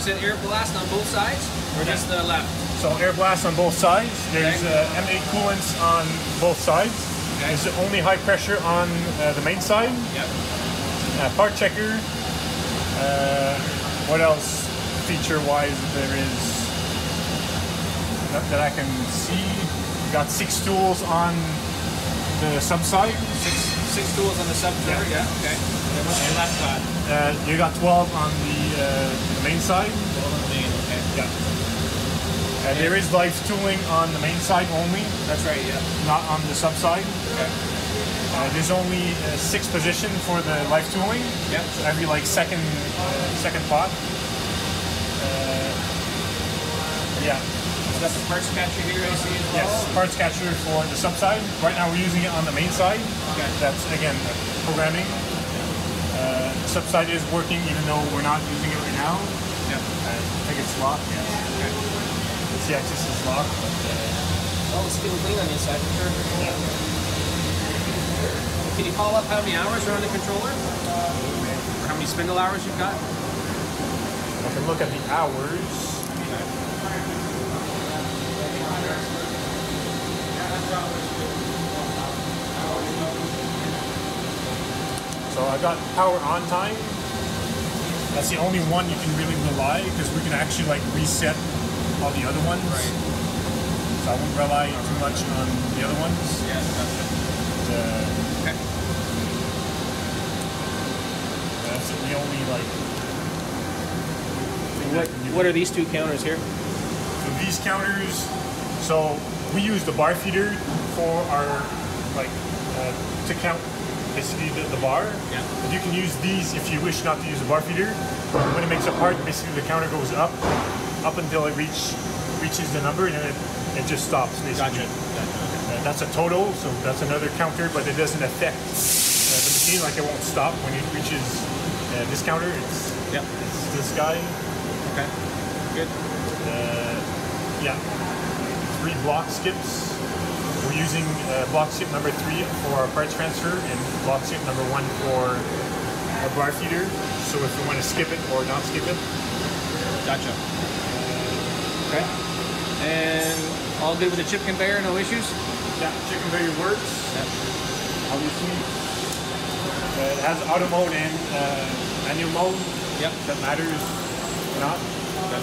you said air blast on both sides, or just the left? So air blast on both sides. There's uh, M8 coolants on both sides. Okay. There's only high pressure on uh, the main side. Yep. Uh, part checker. Uh, what else feature-wise there is that, that I can see? We Got six tools on the sub side. Six six tools on the sub. Yeah. Yeah. Okay. And left side? Uh, you got 12 on the, the main side. Twelve on the main. Okay. Yeah. Uh, there is live tooling on the main side only, That's right. Yeah. not on the sub side. Okay. Uh, there's only uh, six position for the live tooling. Yep. So every like second uh, second pot. Uh, yeah. So that's the parts catcher here. I see as well. Yes. Parts catcher for the sub side. Right now we're using it on the main side. Okay. That's again programming. Uh, sub is working even though we're not using it right now. Yep. I think it's locked. Yeah. Okay. The C-axis is locked. But, uh, Oh, it's clean on the inside for sure. yeah. Can you call up how many hours are on the controller? Or how many spindle hours you've got? I can look at the hours. I got power on time. That's the only one you can really rely because we can actually like reset all the other ones. Right. So I wouldn't rely too much on the other ones. Yeah, gotcha. But, uh, Okay. that's the only like. thing What, I can what are these two counters here? So these counters, so we use the bar feeder for our like uh, to count basically the, the bar. Yeah. But you can use these if you wish not to use the bar feeder. When it makes a part, basically the counter goes up, up until it reach reaches the number, and then it, it just stops. Basically. Gotcha. Gotcha. Uh, that's a total, so that's another counter, but it doesn't affect uh, the machine. Like it won't stop when it reaches uh, this counter. It's, Yep. it's this guy. Okay. Good. Uh, yeah, three block skips. We're using uh, block skip number three for our parts transfer and block skip number one for our bar feeder. So if we want to skip it or not skip it, Gotcha. Okay. And all good with the chip conveyor, no issues? yeah, chip conveyor works. Yep. Obviously, uh, it has auto mode and uh, manual mode. Yep. That matters or not. Okay.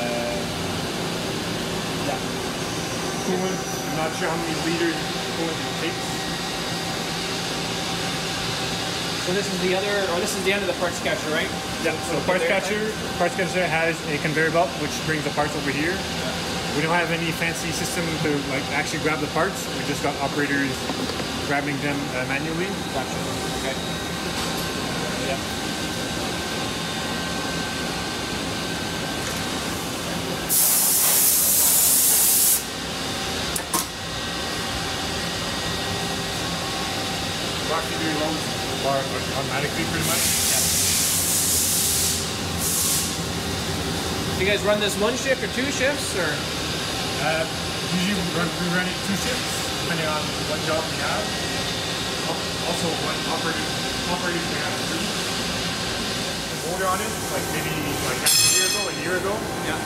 Uh, yeah. Coolant. I'm not sure how many liters coolant it takes. So this is the other, or this is the end of the parts catcher, right? Yeah, so parts conveyor catcher, parts catcher has a conveyor belt which brings the parts over here. We don't have any fancy system to like actually grab the parts. We just got operators grabbing them uh, manually. Gotcha. Okay. Yeah. Rock feeder loads the bar automatically pretty much. Do you guys run this one shift or two shifts, or? Uh, usually we run, we run it two shifts, depending on what job we have. Al- Also, what operators, operators we have three. Order on it, like maybe like half a year ago, a year ago. Yeah.